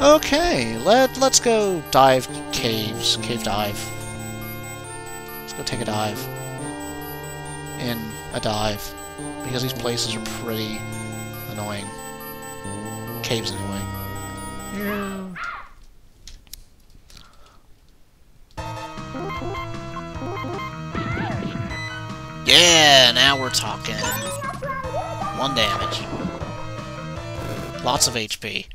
Okay, let, let's go dive caves. Cave dive. Let's go take a dive. In a dive. Because these places are pretty annoying. Caves, anyway. Yeah, now we're talking. One damage. Lots of HP.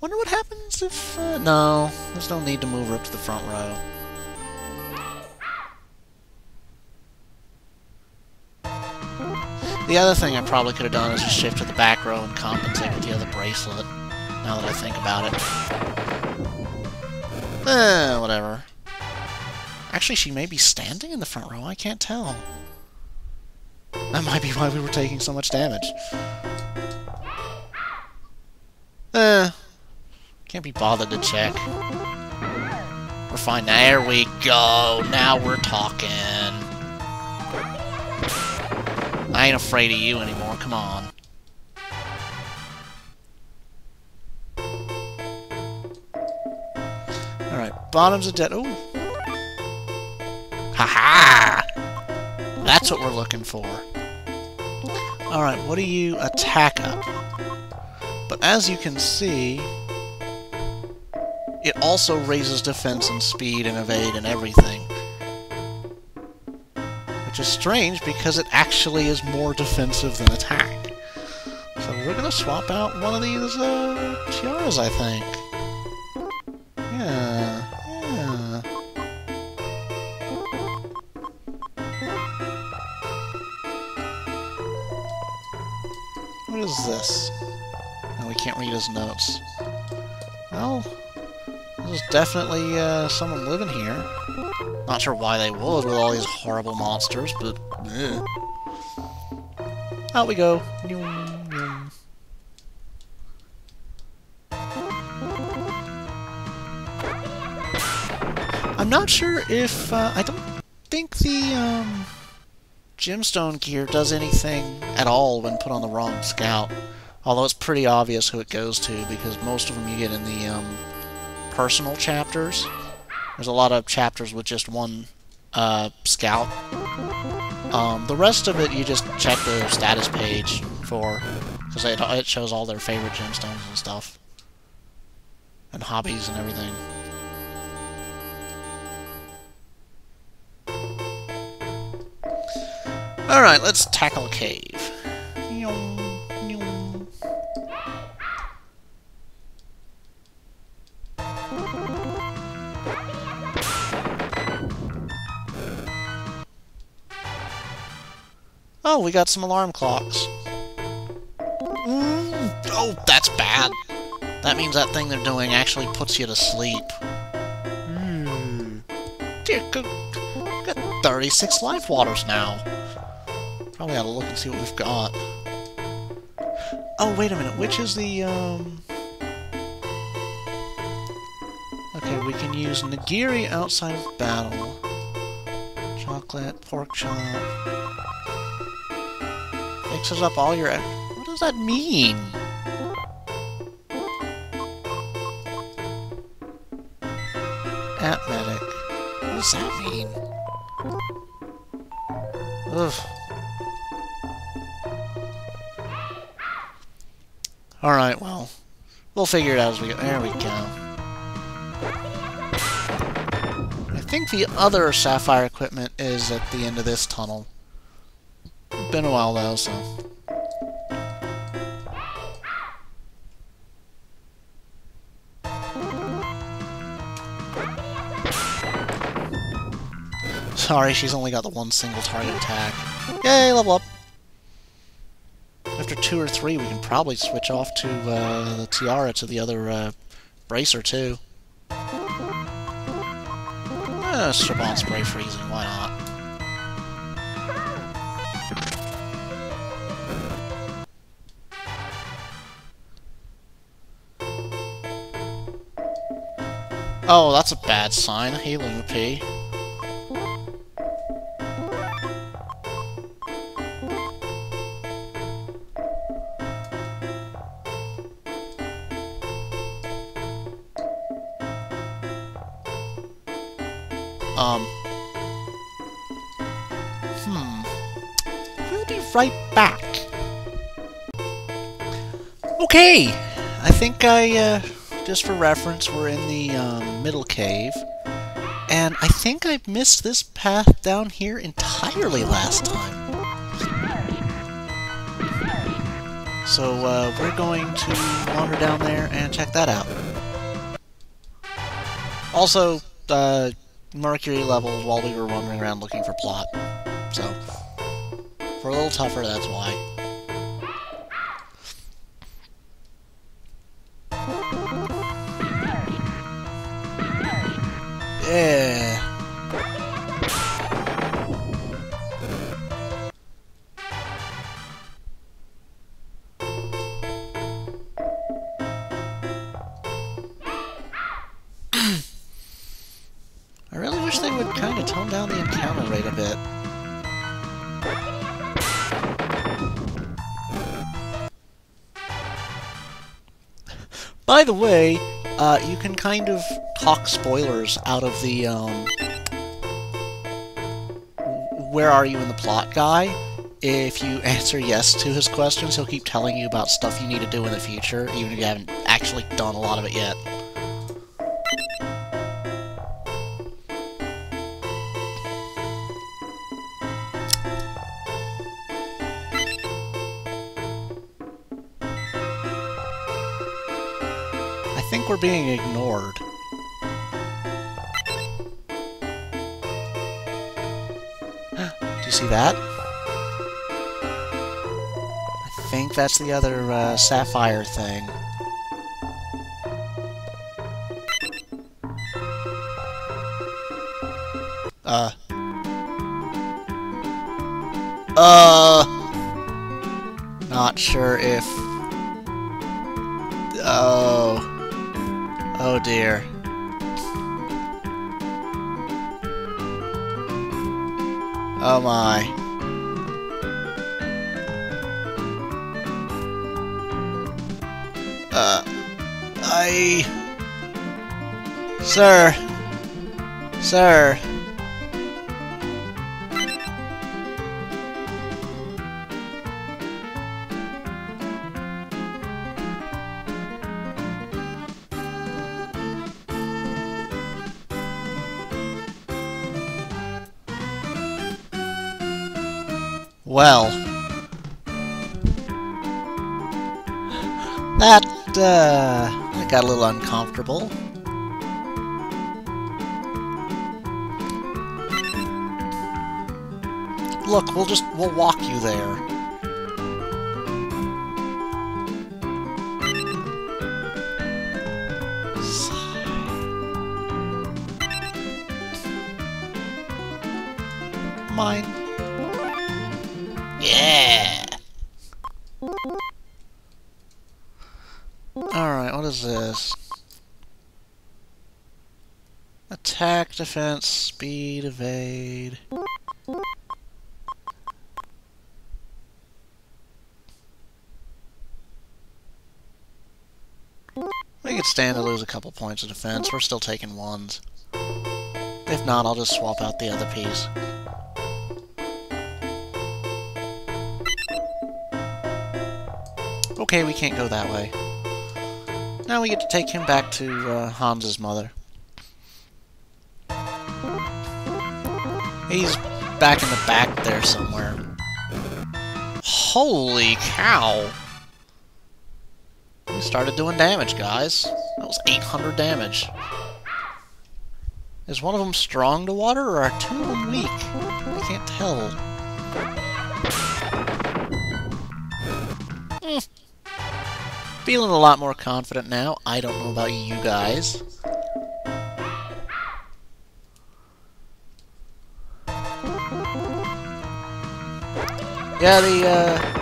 Wonder what happens if... Uh, no, there's no need to move her up to the front row. The other thing I probably could have done is just shift to the back row and compensate with the other bracelet, now that I think about it. Eh, whatever. Actually, she may be standing in the front row, I can't tell. That might be why we were taking so much damage. Eh, can't be bothered to check. We're fine. There we go. Now we're talking. I ain't afraid of you anymore. Come on. Alright, bottoms are dead. Ooh. Ha ha! That's what we're looking for. Alright, what do you attack up? But as you can see, it also raises defense and speed and evade and everything. Which is strange because it actually is more defensive than attack. So we're gonna swap out one of these uh, tiaras, I think. Yeah. What is this? Oh, we can't read his notes. Well, there's definitely uh, someone living here. Not sure why they would with all these horrible monsters, but... Eh. Out we go. I'm not sure if... Uh, I don't think the um, gemstone gear does anything at all when put on the wrong scout. Although it's pretty obvious who it goes to, because most of them you get in the um, personal chapters. There's a lot of chapters with just one uh, scout. Um, the rest of it you just check the status page for, because it, it shows all their favorite gemstones and stuff. And hobbies and everything. Alright, let's tackle cave. Oh, we got some alarm clocks. Mm, oh, that's bad. That means that thing they're doing actually puts you to sleep. Hmm. Dear, got 36 life waters now. Probably ought to look and see what we've got. Oh, wait a minute. Which is the, um... Okay, we can use Nagiri outside of battle. Chocolate, pork chop. Mixes up all your... What does that mean? App medic. What does that mean? Ugh. Alright, well, we'll figure it out as we go. There we go. I think the other Sapphire equipment is at the end of this tunnel. Been a while though, so... Sorry, she's only got the one single target attack. Yay, level up! After two or three, we can probably switch off to uh, the Tiara to the other uh, bracer, too. Uh, Shabon Spray Freezing, why not? Oh, that's a bad sign. Hey, Loopy. Um. Hmm. We'll be right back. Okay! I think I, uh, just for reference, we're in the, uh, middle cave. And I think I missed this path down here entirely last time. So uh, we're going to wander down there and check that out. Also, uh, Mercury leveled while we were wandering around looking for plot. So, for a little tougher, that's why. Yeah. I really wish they would kind of tone down the encounter rate a bit. By the way, uh, you can kind of talk spoilers out of the, um, where are you in the plot guy. If you answer yes to his questions, he'll keep telling you about stuff you need to do in the future, even if you haven't actually done a lot of it yet. We're being ignored. Do you see that? I think that's the other uh, sapphire thing. Uh. Uh. Not sure if. Oh. Oh dear. Oh my. Uh, I... Sir. Sir. Well. That, uh, that got a little uncomfortable. Look, we'll just, we'll walk you there. Mine. Is this? Attack, defense, speed, evade. We could stand to lose a couple points of defense. We're still taking ones. If not, I'll just swap out the other piece. Okay, we can't go that way. Now we get to take him back to uh, Hans's mother. He's back in the back there somewhere. Holy cow! We started doing damage, guys. That was 800 damage. Is one of them strong to water, or are two of them weak? I can't tell. Feeling a lot more confident now. I don't know about you guys. Yeah, the, uh...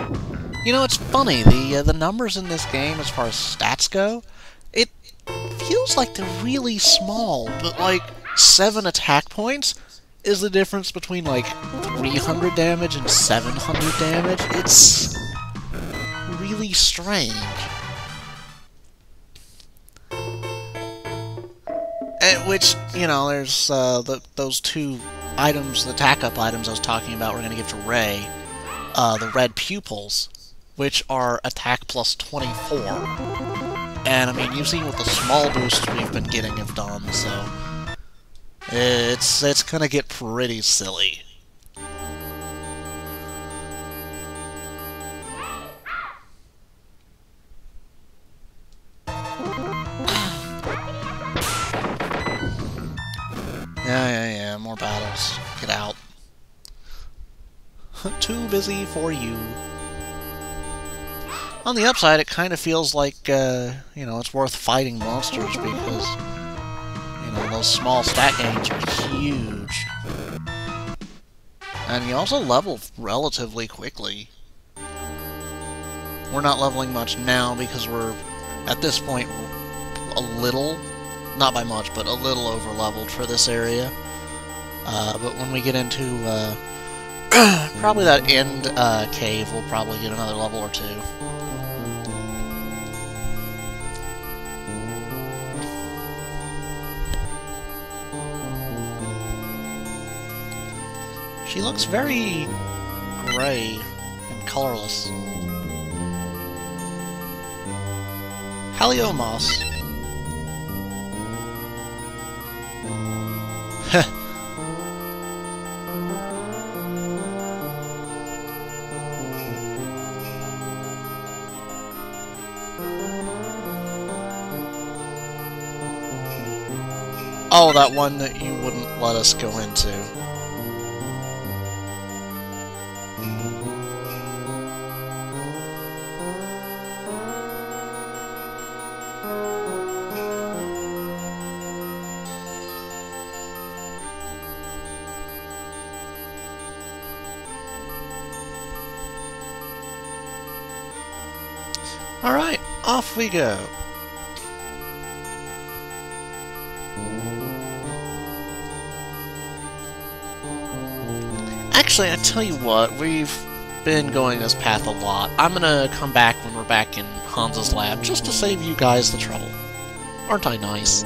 You know, it's funny, the, uh, the numbers in this game, as far as stats go, it feels like they're really small, but, like, 7 attack points is the difference between, like, 300 damage and 700 damage. It's really strange. Which, you know, there's uh, the, those two items, the tack-up items I was talking about we're going to give to Raye. Uh, the red pupils, which are attack plus 24. And, I mean, you've seen what the small boosts we've been getting have done, so... It's, it's gonna get pretty silly. Yeah, yeah, yeah, more battles. Get out. Too busy for you. On the upside, it kind of feels like, uh, you know, it's worth fighting monsters because, you know, those small stat gains are huge. And you also level relatively quickly. We're not leveling much now because we're, at this point, a little not by much, but a little over leveled for this area. Uh, but when we get into uh, probably that end uh, cave, we'll probably get another level or two. She looks very gray and colorless. Helios. Oh, that one that you wouldn't let us go into. Alright, off we go. Actually, I tell you what, we've been going this path a lot. I'm gonna come back when we're back in Hansa's lab, just to save you guys the trouble. Aren't I nice?